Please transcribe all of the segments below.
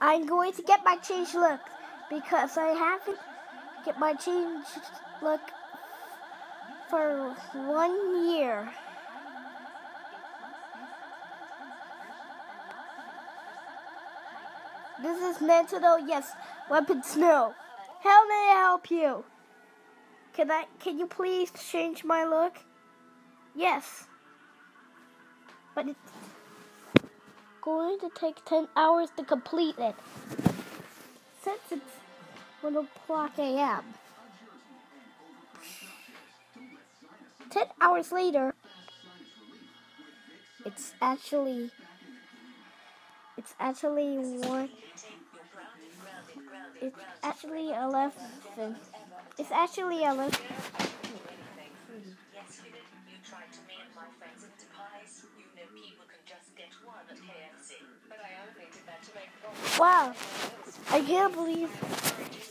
I'm going to get my change look because I haven't get my change look for one year. This is Nintendo, yes, Weapon Snow. How may I help you? Can I can you please change my look? Yes. But it's going to take 10 hours to complete it. Since it's 1 o'clock a.m. 10 hours later, it's actually it's actually one it's actually 11 it's actually 11 Wow, I can't believe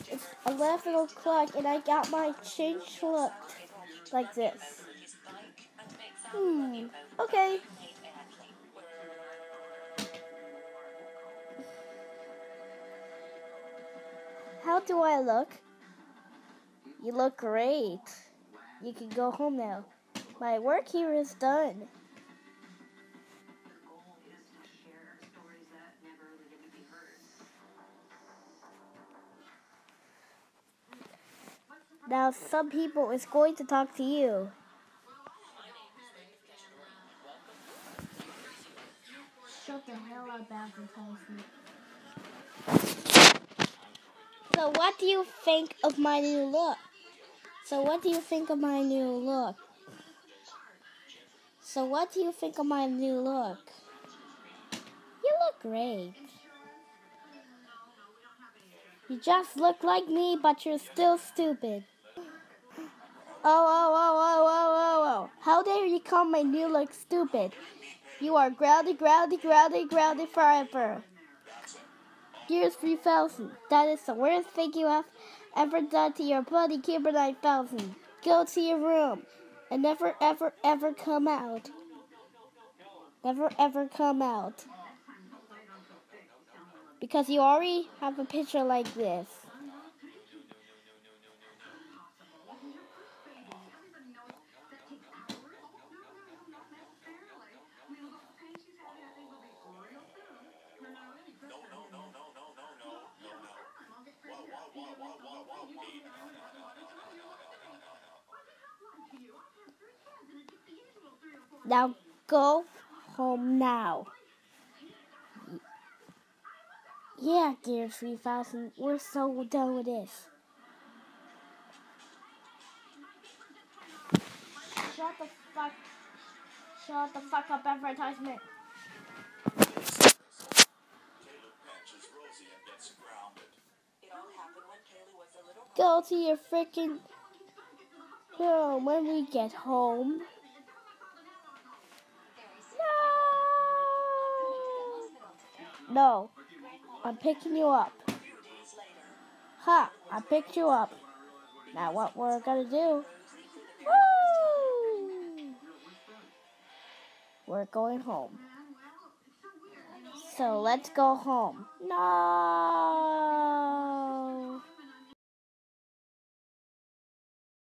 it's 11 o'clock and I got my change looked like this. Hmm, okay. How do I look? You look great. You can go home now. My work here is done. Now some people is going to talk to you. Shut the hell up, advertisement. So what do you think of my new look? So what do you think of my new look? So what do you think of my new look? You look great. You just look like me, but you're still stupid. Oh, oh, oh, oh, oh, oh, oh. How dare you call my new look stupid? You are grounded, grounded, grounded, grounded forever. Gears 3000. That is the worst thing you have ever done to your buddy Kyoobur 9000. Go to your room and never, ever, ever come out. Never, ever come out. Because you already have a picture like this. Now go home now. Yeah, Gear 3000, we're so done with this. Shut the fuck, shut the fuck up advertisement. Go to your freaking room when we get home. No. I'm picking you up. Ha! I picked you up. Now what we're gonna do? Woo! We're going home. So let's go home. No!